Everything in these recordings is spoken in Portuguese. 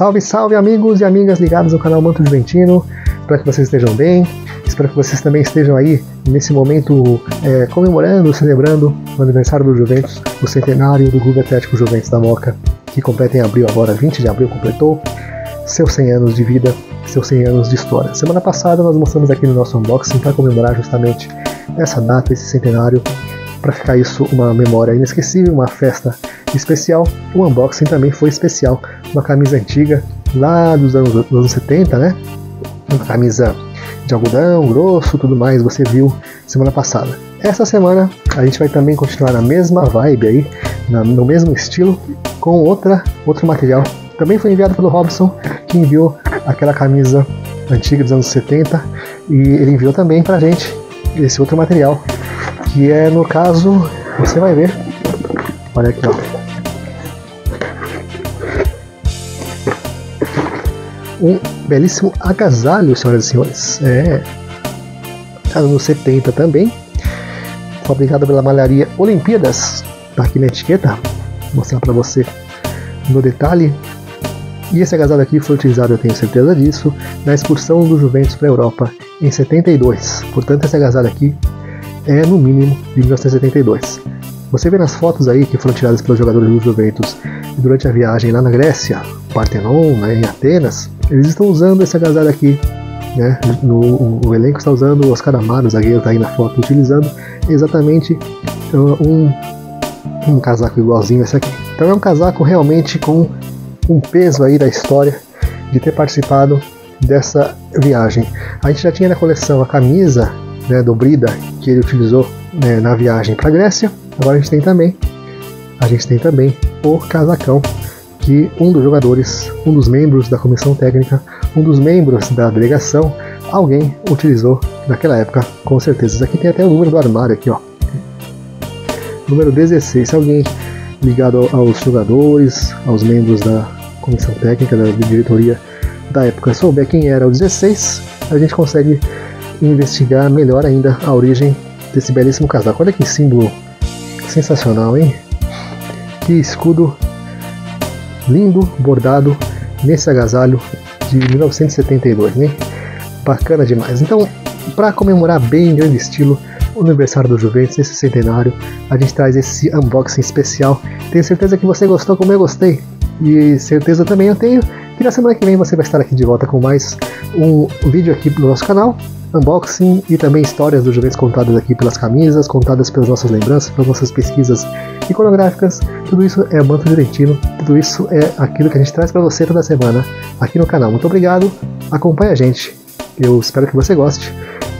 Salve, salve amigos e amigas ligados ao canal Manto Juventino. Espero que vocês estejam bem. Espero que vocês também estejam aí nesse momento é, comemorando, celebrando o aniversário do Juventus, o centenário do Clube Atlético Juventus da Moca, que completa em abril agora, 20 de abril completou seus 100 anos de vida, seus 100 anos de história. Semana passada nós mostramos aqui no nosso unboxing para comemorar justamente essa data, esse centenário, para ficar isso uma memória inesquecível, uma festa especial. O unboxing também foi especial, uma camisa antiga lá dos anos, dos anos 70, né? Uma camisa de algodão, grosso, tudo mais, você viu semana passada. Essa semana a gente vai também continuar na mesma vibe aí, na, no mesmo estilo, com outra, outro material. Também foi enviado pelo Robson, que enviou aquela camisa antiga dos anos 70 e ele enviou também pra gente esse outro material, que é no caso, você vai ver, olha aqui ó, um belíssimo agasalho, senhoras e senhores. É. Anos 70 também. Fabricado pela malharia Olimpíadas. Tá aqui na etiqueta. Vou mostrar para você no detalhe. E esse agasalho aqui foi utilizado, eu tenho certeza disso, na excursão do Juventus para a Europa em 72. Portanto, esse agasalho aqui é no mínimo de 1972. Você vê nas fotos aí que foram tiradas pelos jogadores do Juventus durante a viagem lá na Grécia, Partenon, né, em Atenas, eles estão usando esse agasalho aqui. Né? No, o, o elenco está usando, o Oscar Amaro, o zagueiro está aí na foto, utilizando exatamente uh, um, um casaco igualzinho esse aqui. Então é um casaco realmente com um peso aí da história de ter participado dessa viagem. A gente já tinha na coleção a camisa né, do Brida que ele utilizou né, na viagem para a Grécia. Agora a gente tem também, a gente tem também o casacão que um dos jogadores, um dos membros da comissão técnica, um dos membros da delegação, alguém utilizou naquela época, com certeza. Isso aqui tem até o número do armário aqui, ó. Número 16. Se alguém ligado aos jogadores, aos membros da comissão técnica, da diretoria da época, souber quem era o 16, a gente consegue investigar melhor ainda a origem desse belíssimo casaco. Olha que símbolo sensacional, hein? Que escudo lindo bordado nesse agasalho de 1972, né? Bacana demais. Então, para comemorar bem em grande estilo o aniversário do Juventus, esse centenário, a gente traz esse unboxing especial. Tenho certeza que você gostou como eu gostei. E certeza também eu tenho que na semana que vem você vai estar aqui de volta com mais um vídeo aqui no nosso canal unboxing e também histórias do Juventus contadas aqui pelas camisas, contadas pelas nossas lembranças, pelas nossas pesquisas iconográficas. Tudo isso é Manto Direitinho, tudo isso é aquilo que a gente traz para você toda semana aqui no canal. Muito obrigado, acompanhe a gente. Eu espero que você goste.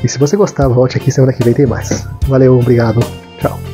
E se você gostar, volte aqui semana que vem tem mais. Valeu, obrigado, tchau.